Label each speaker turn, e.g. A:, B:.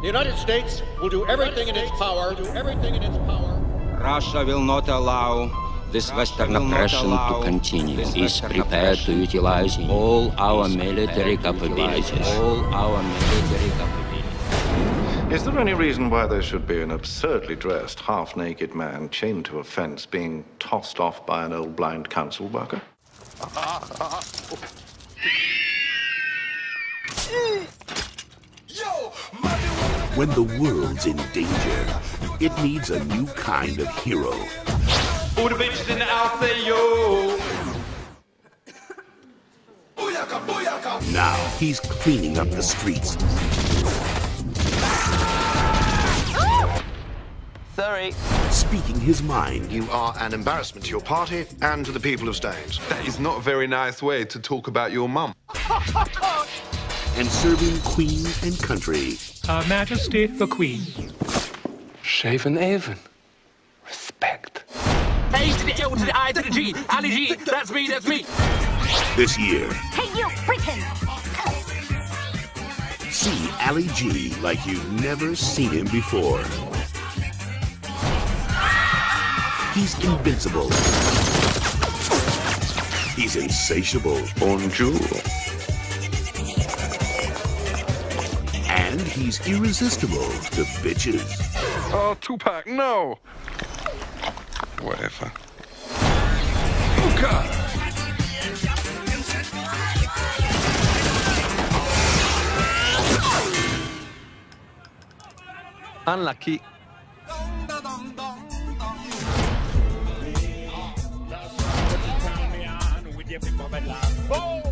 A: The United States will do everything in its power, do everything in its power.
B: Russia will not allow this Western oppression to continue. Is prepared to utilize all our military capabilities. All our military capabilities.
C: Is there any reason why there should be an absurdly dressed, half naked man chained to a fence being tossed off by an old blind council worker?
D: When the world's in danger, it needs a new kind of hero.
E: All the bitches in the house say yo.
D: Now he's cleaning up the streets.
E: Sorry.
D: Speaking his mind.
F: You are an embarrassment to your party and to the people of Staines.
G: That is not a very nice way to talk about your mum.
D: and serving Queen and country.
H: Her Majesty the Queen.
G: Shaven Avon. Respect.
E: A to the L to the I to the G. Ali G. That's me, that's me.
D: This year.
I: Hey, you freaking!
D: See Ali G like you've never seen him before. He's invincible. He's insatiable.
C: Bonjour.
D: He's irresistible to bitches.
G: Oh, Tupac, no. Whatever.
E: Unlucky.
H: Oh!